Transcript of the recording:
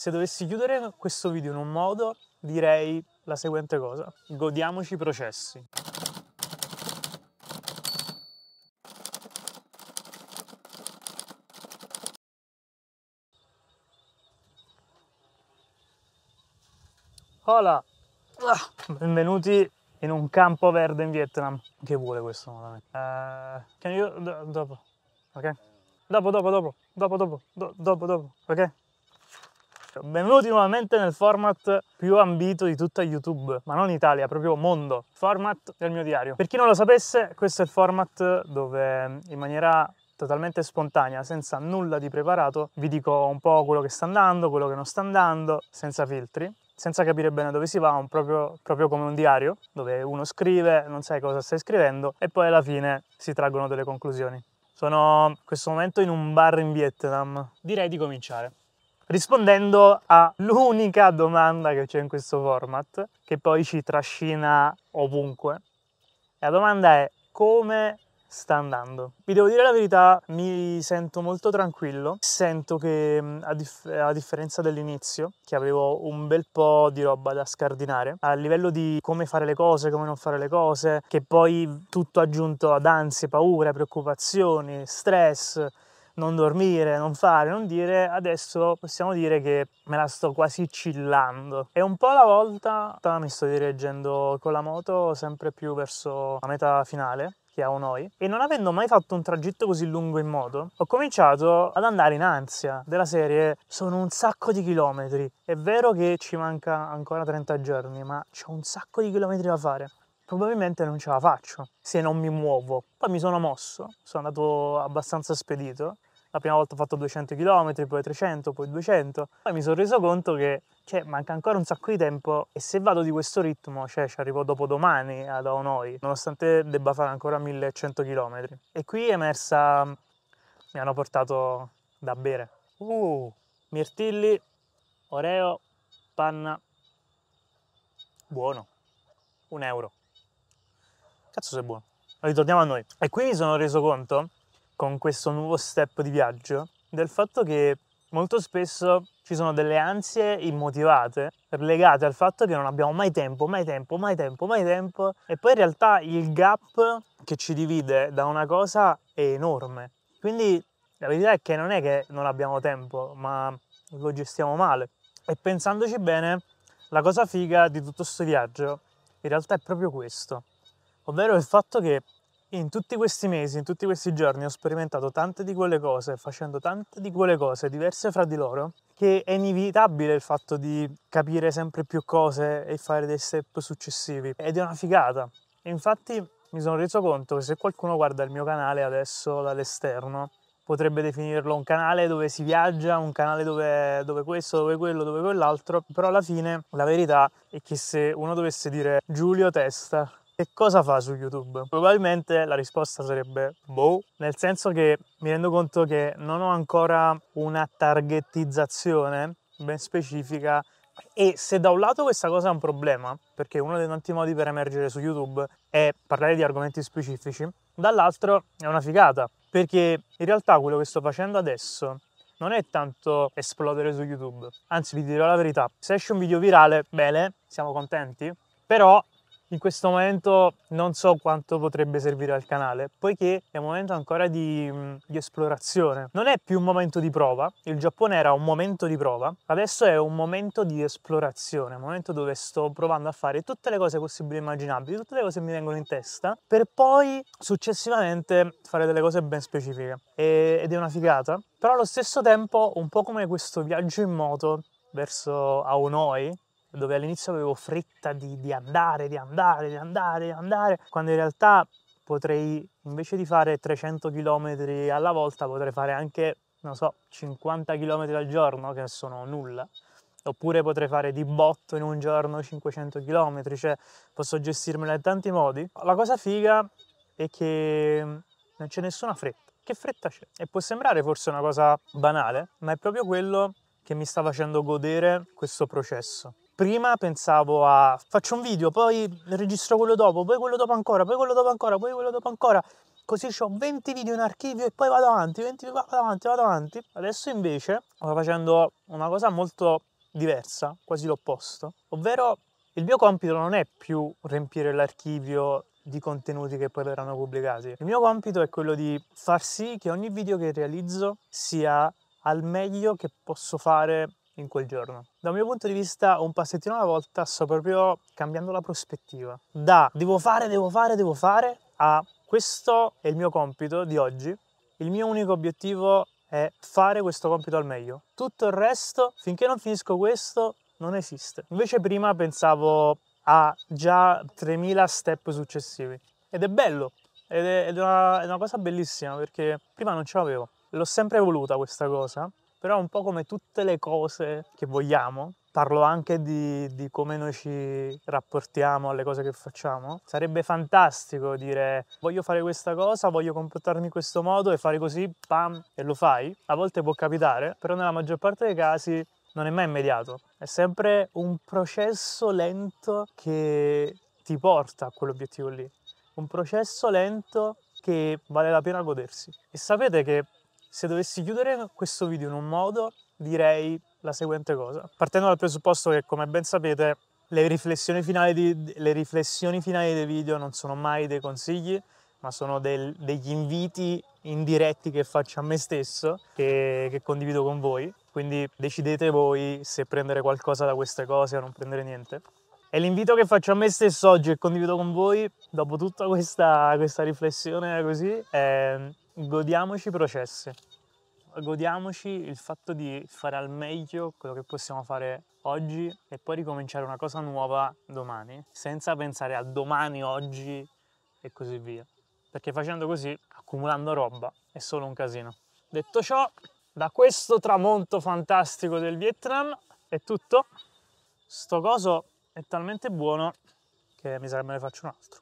Se dovessi chiudere questo video in un modo, direi la seguente cosa. Godiamoci i processi. Hola! Benvenuti in un campo verde in Vietnam. Che vuole questo? Uh, can you... Do, dopo, ok? Dopo, dopo, dopo, dopo, dopo, do, dopo, dopo, ok? Benvenuti nuovamente nel format più ambito di tutta YouTube, ma non Italia, proprio mondo, format del mio diario. Per chi non lo sapesse, questo è il format dove in maniera totalmente spontanea, senza nulla di preparato, vi dico un po' quello che sta andando, quello che non sta andando, senza filtri senza capire bene dove si va, un proprio, proprio, come un diario, dove uno scrive, non sai cosa stai scrivendo e poi alla fine si traggono delle conclusioni. Sono in questo momento in un bar in Vietnam. Direi di cominciare. Rispondendo all'unica domanda che c'è in questo format, che poi ci trascina ovunque. La domanda è come sta andando. Vi devo dire la verità, mi sento molto tranquillo, sento che a, dif- a, differenza dell'inizio, che avevo un bel po' di roba da scardinare, a livello di come fare le cose, come non fare le cose, che poi tutto aggiunto ad ansie, paure, preoccupazioni, stress, non dormire, non fare, non dire, adesso possiamo dire che me la sto quasi chillando. E un po' alla volta mi sto dirigendo con la moto sempre più verso la meta finale che a Onoi e non avendo mai fatto un tragitto così lungo in moto ho cominciato ad andare in ansia della serie sono un sacco di chilometri è vero che ci manca ancora 30 giorni ma c'ho un sacco di chilometri da fare probabilmente non ce la faccio se non mi muovo poi mi sono mosso sono andato abbastanza spedito la prima volta ho fatto 200 km, poi 300, poi 200. Poi mi sono reso conto che cioè, manca ancora un sacco di tempo e se vado di questo ritmo, cioè ci arrivo dopo domani ad Aonoi, nonostante debba fare ancora 1100 km. E qui è emersa, mi hanno portato da bere. Uh, mirtilli, oreo, panna, buono, un euro. Cazzo sei buono. Ritorniamo a noi. E qui mi sono reso conto con questo nuovo step di viaggio del fatto che molto spesso ci sono delle ansie immotivate legate al fatto che non abbiamo mai tempo, mai tempo, mai tempo, mai tempo e poi in realtà il gap che ci divide da una cosa è enorme. Quindi la verità è che non è che non abbiamo tempo, ma lo gestiamo male. E pensandoci bene, la cosa figa di tutto questo viaggio in realtà è proprio questo, ovvero il fatto che in tutti questi mesi, in tutti questi giorni ho sperimentato tante di quelle cose, facendo tante di quelle cose diverse fra di loro, che è inevitabile il fatto di capire sempre più cose e fare dei step successivi. Ed è una figata. E infatti mi sono reso conto che se qualcuno guarda il mio canale adesso dall'esterno, potrebbe definirlo un canale dove si viaggia, un canale dove, dove, questo, dove quello, dove quell'altro, però alla fine la verità è che se uno dovesse dire Giulio Testa che cosa fa su YouTube? Probabilmente la risposta sarebbe boh, nel senso che mi rendo conto che non ho ancora una targetizzazione ben specifica. E se da un lato questa cosa è un problema, perché uno dei tanti modi per emergere su YouTube è parlare di argomenti specifici, dall'altro è una figata, perché in realtà quello che sto facendo adesso non è tanto esplodere su YouTube, anzi vi dirò la verità, se esce un video virale, bene, siamo contenti, però in questo momento non so quanto potrebbe servire al canale, poiché è un momento ancora di, mm, di, esplorazione. Non è più un momento di prova, il Giappone era un momento di prova, adesso è un momento di esplorazione, un momento dove sto provando a fare tutte le cose possibili e immaginabili, tutte le cose che mi vengono in testa, per poi successivamente fare delle cose ben specifiche. E, ed è una figata. Però allo stesso tempo, un po' come questo viaggio in moto verso Aonoi, dove all'inizio avevo fretta di, di andare, di andare, di andare, di andare, quando in realtà potrei, invece di fare 300 km alla volta, potrei fare anche, non so, 50 km al giorno, che sono nulla. Oppure potrei fare di botto in un giorno 500 km, cioè posso gestirmela in tanti modi. La cosa figa è che non c'è nessuna fretta. Che fretta c'è? E può sembrare forse una cosa banale, ma è proprio quello che mi sta facendo godere questo processo prima pensavo a faccio un video, poi registro quello dopo, poi quello dopo ancora, poi quello dopo ancora, poi quello dopo ancora così ho 20 video in archivio e poi vado avanti, 20 vado avanti, vado avanti. Adesso invece sto facendo una cosa molto diversa, quasi l'opposto, ovvero il mio compito non è più riempire l'archivio di contenuti che poi verranno pubblicati. Il mio compito è quello di far sì che ogni video che realizzo sia al meglio che posso fare in quel giorno. Dal mio punto di vista, un passettino alla volta sto proprio cambiando la prospettiva. Da devo fare, devo fare, devo fare a questo è il mio compito di oggi. Il mio unico obiettivo è fare questo compito al meglio. Tutto il resto, finché non finisco questo, non esiste. Invece prima pensavo a già 3000 step successivi. Ed è bello, ed è, ed è, una, è una cosa bellissima perché prima non ce l'avevo. L'ho sempre voluta questa cosa, però un po' come tutte le cose che vogliamo, parlo anche di, di, come noi ci rapportiamo alle cose che facciamo. Sarebbe fantastico dire voglio fare questa cosa, voglio comportarmi in questo modo e fare così, pam, e lo fai. A volte può capitare, però nella maggior parte dei casi non è mai immediato, è sempre un processo lento che ti porta a quell'obiettivo lì. Un processo lento che vale la pena godersi. E sapete che se dovessi chiudere questo video in un modo, direi la seguente cosa. Partendo dal presupposto che, come ben sapete, le riflessioni finali, di, le riflessioni finali dei video non sono mai dei consigli, ma sono del, degli inviti indiretti che faccio a me stesso, che, che condivido con voi. Quindi decidete voi se prendere qualcosa da queste cose o non prendere niente. E l'invito che faccio a me stesso oggi e condivido con voi, dopo tutta questa, questa riflessione così, è godiamoci i processi, godiamoci il fatto di fare al meglio quello che possiamo fare oggi e poi ricominciare una cosa nuova domani, senza pensare a domani, oggi e così via. Perché facendo così, accumulando roba, è solo un casino. Detto ciò, da questo tramonto fantastico del Vietnam è tutto. Sto coso è talmente buono che mi me ne faccio un altro.